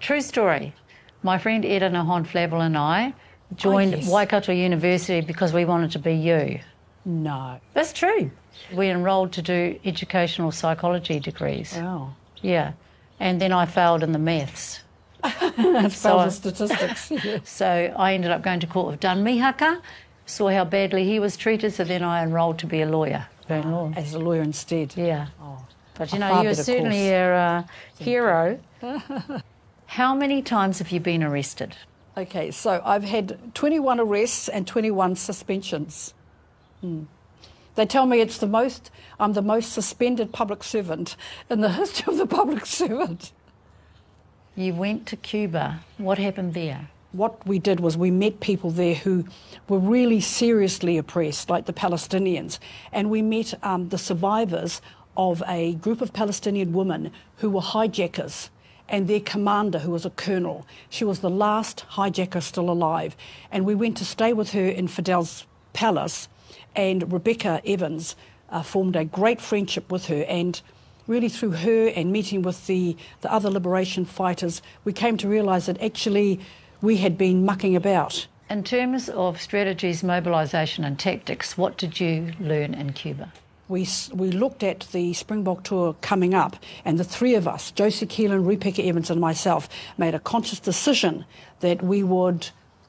True story. My friend Edna Nahon Flavel and I joined Oh, yes. Waikato University because we wanted to be you. No. That's true. We enrolled to do educational psychology degrees. Wow. Yeah. And then I failed in the maths. That's So I- the statistics. yeah. So I ended up going to court of Dun Mihaka, saw how badly he was treated, so then I enrolled to be a lawyer. Law. As a lawyer instead. Yeah. Oh. But you know, you're certainly course. a uh, hero. how many times have you been arrested? Okay, so I've had 21 arrests and 21 suspensions. Hmm. They tell me it's the most, I'm the most suspended public servant in the history of the public servant. You went to Cuba. What happened there? What we did was we met people there who were really seriously oppressed, like the Palestinians, and we met um, the survivors of a group of Palestinian women who were hijackers. And their commander, who was a colonel, she was the last hijacker still alive. And we went to stay with her in Fidel's palace, and Rebecca Evans uh, formed a great friendship with her. And really, through her and meeting with the, the other liberation fighters, we came to realise that actually we had been mucking about. In terms of strategies, mobilisation, and tactics, what did you learn in Cuba? We, we looked at the Springbok tour coming up, and the three of us, Josie Keelan, Rebecca Evans, and myself, made a conscious decision that we would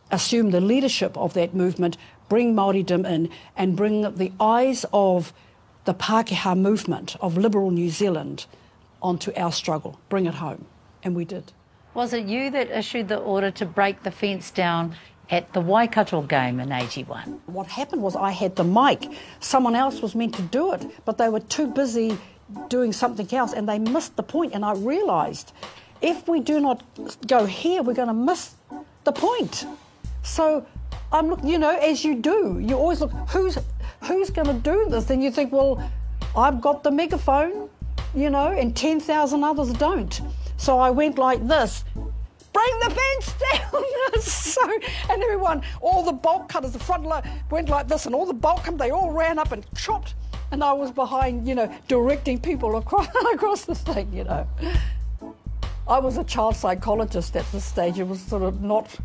assume the leadership of that movement, bring Māoridom in, and bring the eyes of the Pākehā movement of liberal New Zealand onto our struggle, bring it home. And we did. Was it you that issued the order to break the fence down at the Waikato game in 81? What happened was I had the mic. Someone else was meant to do it, but they were too busy doing something else and they missed the point. And I realised if we do not go here, we're going to miss the point. So I'm looking, you know, as you do, you always look, who's, who's going to do this? Then you think, well, I've got the megaphone, you know, and 10,000 others don't. So I went like this bring the fence down. so, and everyone, all the bolt cutters, the front line went like this, and all the bolt cutters, they all ran up and chopped. And I was behind, you know, directing people across, across the thing, you know. I was a child psychologist at this stage. It was sort of not,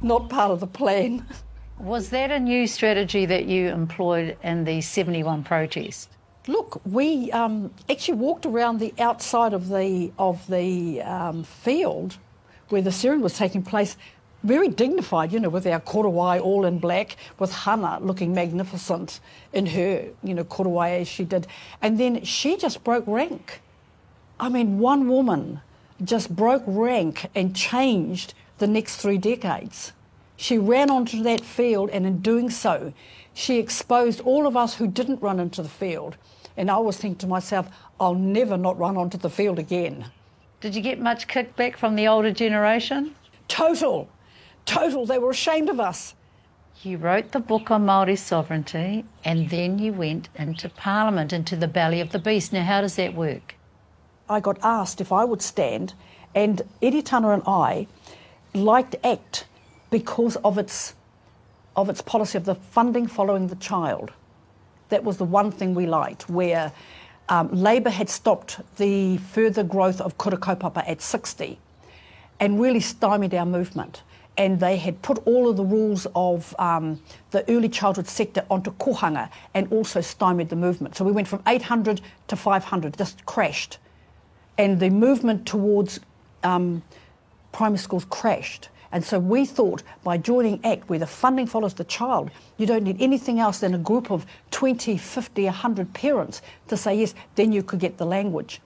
not part of the plan. Was that a new strategy that you employed in the 71 protest? Look, we um, actually walked around the outside of the of the um, field where the ceremony was taking place, very dignified, you know, with our korowai all in black, with Hannah looking magnificent in her, you know, korowai as she did, and then she just broke rank. I mean, one woman just broke rank and changed the next three decades. She ran onto that field, and in doing so, she exposed all of us who didn't run into the field. And I was thinking to myself, I'll never not run onto the field again. Did you get much kickback from the older generation? Total, total. They were ashamed of us. You wrote the book on Māori sovereignty and then you went into Parliament, into the belly of the beast. Now, how does that work? I got asked if I would stand, and Eddie Tunner and I liked ACT because of its, of its policy of the funding following the child. That was the one thing we liked, where um, Labour had stopped the further growth of kura at 60 and really stymied our movement. And they had put all of the rules of um, the early childhood sector onto kohanga and also stymied the movement. So we went from 800 to 500, just crashed. And the movement towards um, primary schools crashed. And so we thought by joining ACT, where the funding follows the child, you don't need anything else than a group of 20, 50, 100 parents to say yes, then you could get the language.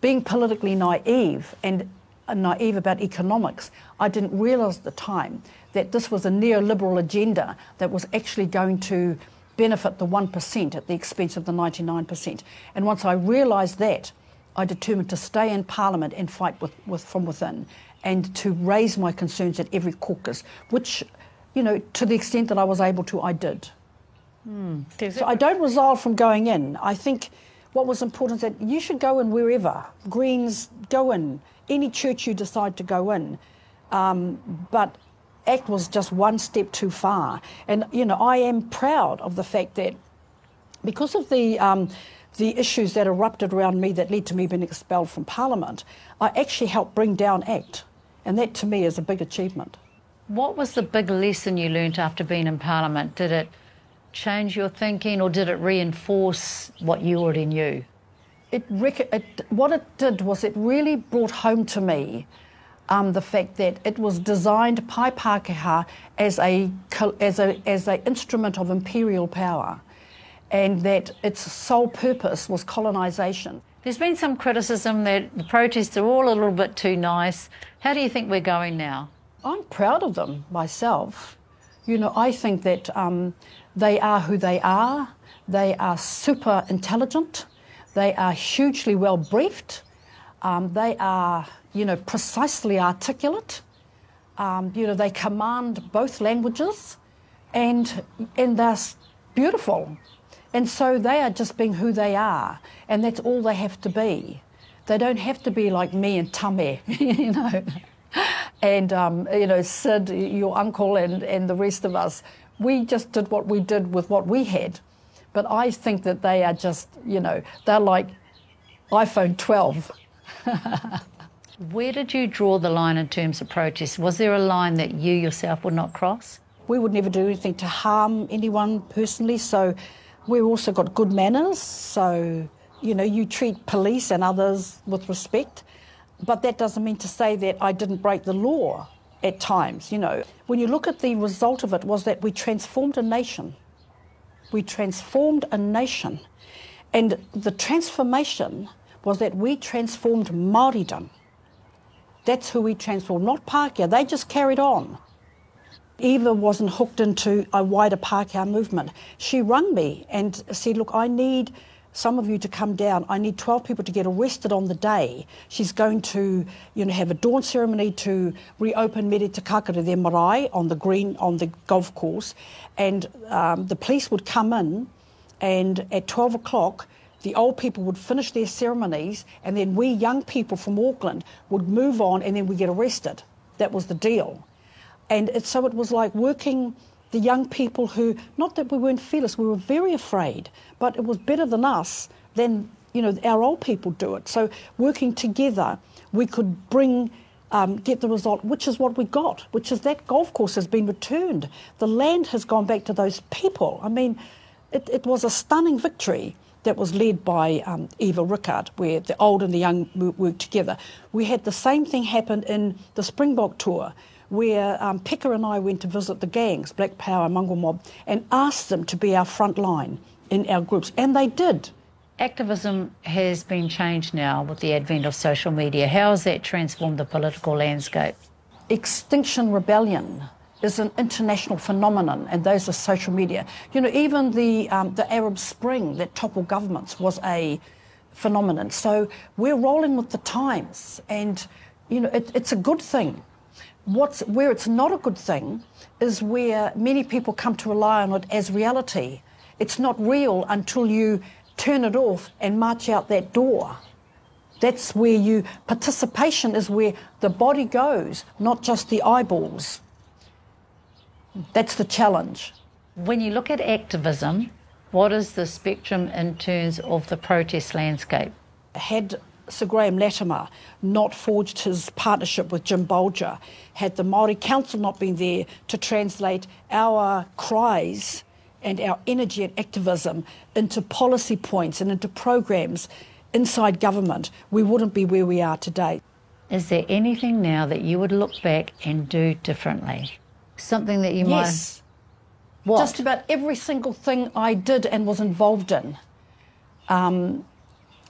Being politically naive and uh, naive about economics, I didn't realise at the time that this was a neoliberal agenda that was actually going to benefit the 1% at the expense of the 99%. And once I realised that, I determined to stay in Parliament and fight with, with, from within and to raise my concerns at every caucus, which, you know, to the extent that I was able to, I did. So I don't resolve from going in. I think what was important is that you should go in wherever. Greens, go in. Any church you decide to go in. Um, but ACT was just one step too far. And, you know, I am proud of the fact that because of the um, the issues that erupted around me that led to me being expelled from Parliament, I actually helped bring down ACT. And that to me is a big achievement. What was the big lesson you learnt after being in Parliament? Did it change your thinking or did it reinforce what you already knew? It, rec- it what it did was it really brought home to me um, the fact that it was designed Pai Pākehā as a as a as an instrument of imperial power, and that its sole purpose was colonisation. There's been some criticism that the protests are all a little bit too nice. How do you think we're going now? I'm proud of them myself. You know, I think that um, they are who they are. They are super intelligent. They are hugely well briefed. Um, they are, you know, precisely articulate. Um, you know, they command both languages, and and they're beautiful. And so they are just being who they are, and that's all they have to be. They don't have to be like me and Tame, you know, and um, you know Sid, your uncle, and and the rest of us. We just did what we did with what we had, but I think that they are just, you know, they're like iPhone 12. Where did you draw the line in terms of protest? Was there a line that you yourself would not cross? We would never do anything to harm anyone personally, so We've also got good manners, so you know you treat police and others with respect, but that doesn't mean to say that I didn't break the law at times. You know, when you look at the result of it, was that we transformed a nation. We transformed a nation, and the transformation was that we transformed Māoridom. That's who we transformed, not Pākehā. They just carried on. Eva wasn't hooked into a wider Pākehā movement. She rang me and said, Look, I need some of you to come down. I need 12 people to get arrested on the day. She's going to you know, have a dawn ceremony to reopen Mere Te Kakara de Marae on the green, on the golf course. And um, the police would come in and at 12 o'clock, the old people would finish their ceremonies and then we young people from Auckland would move on and then we get arrested. That was the deal. And it, so it was like working the young people who, not that we weren't fearless, we were very afraid, but it was better than us than, you know, our old people do it. So working together, we could bring, um, get the result, which is what we got, which is that golf course has been returned. The land has gone back to those people. I mean, it, it was a stunning victory that was led by um, Eva Rickard, where the old and the young worked together. We had the same thing happen in the Springbok tour where um, Pekka and I went to visit the gangs, Black Power, Mongrel Mob, and asked them to be our front line in our groups, and they did. Activism has been changed now with the advent of social media. How has that transformed the political landscape? Extinction Rebellion is an international phenomenon, and those are social media. You know, even the um, the Arab Spring that toppled governments was a phenomenon. So we're rolling with the times, and you know, it, it's a good thing What's, where it's not a good thing is where many people come to rely on it as reality. It's not real until you turn it off and march out that door. That's where you, participation is where the body goes, not just the eyeballs. That's the challenge. When you look at activism, what is the spectrum in terms of the protest landscape? Had Sir Graham Latimer not forged his partnership with Jim Bolger, had the Maori Council not been there to translate our cries and our energy and activism into policy points and into programs inside government, we wouldn't be where we are today. Is there anything now that you would look back and do differently? Something that you might. Yes. What? Just about every single thing I did and was involved in. Um,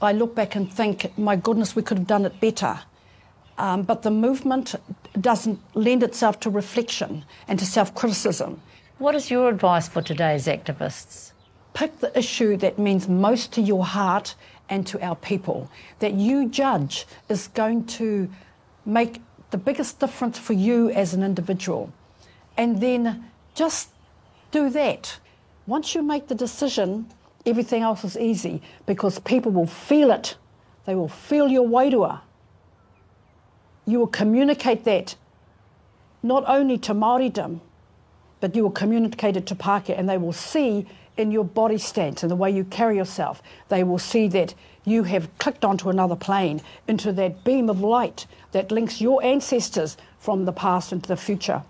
I look back and think, my goodness, we could have done it better. Um, but the movement doesn't lend itself to reflection and to self criticism. What is your advice for today's activists? Pick the issue that means most to your heart and to our people, that you judge is going to make the biggest difference for you as an individual. And then just do that. Once you make the decision, everything else is easy because people will feel it. They will feel your wairua. You will communicate that not only to Māoridom, but you will communicate it to Pākehā and they will see in your body stance and the way you carry yourself, they will see that you have clicked onto another plane, into that beam of light that links your ancestors from the past into the future.